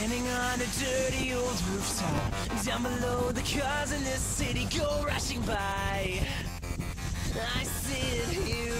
Standing on a dirty old rooftop. Down below the cars in this city go rushing by. I sit here